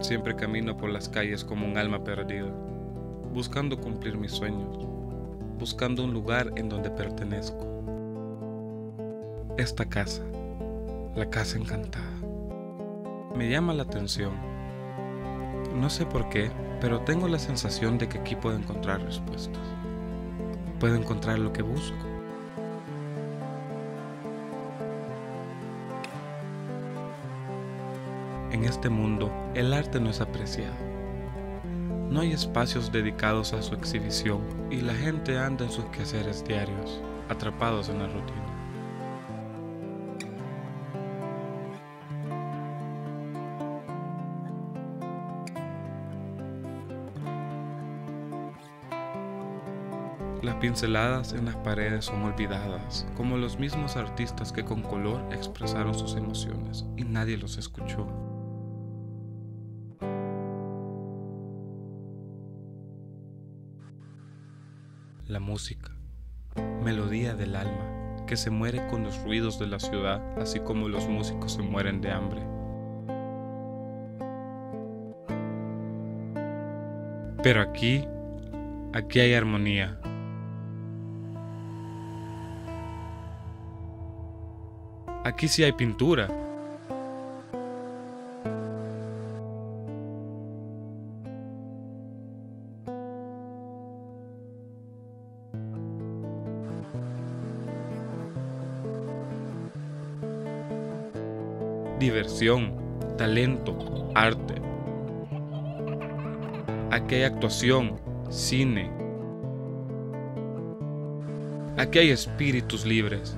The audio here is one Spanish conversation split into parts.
Siempre camino por las calles como un alma perdida, buscando cumplir mis sueños, buscando un lugar en donde pertenezco. Esta casa, la casa encantada, me llama la atención. No sé por qué, pero tengo la sensación de que aquí puedo encontrar respuestas. Puedo encontrar lo que busco. En este mundo, el arte no es apreciado. No hay espacios dedicados a su exhibición y la gente anda en sus quehaceres diarios, atrapados en la rutina. Las pinceladas en las paredes son olvidadas, como los mismos artistas que con color expresaron sus emociones y nadie los escuchó. La música, melodía del alma, que se muere con los ruidos de la ciudad, así como los músicos se mueren de hambre. Pero aquí, aquí hay armonía. Aquí sí hay pintura. Diversión, talento, arte. Aquí hay actuación, cine. Aquí hay espíritus libres.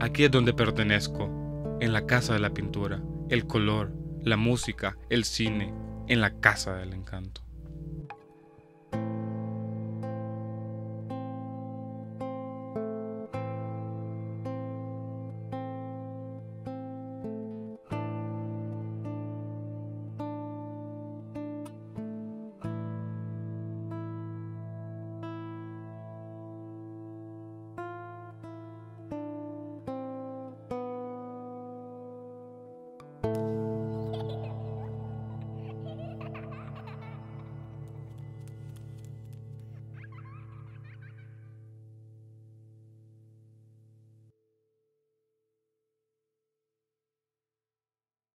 Aquí es donde pertenezco, en la casa de la pintura, el color, la música, el cine, en la casa del encanto.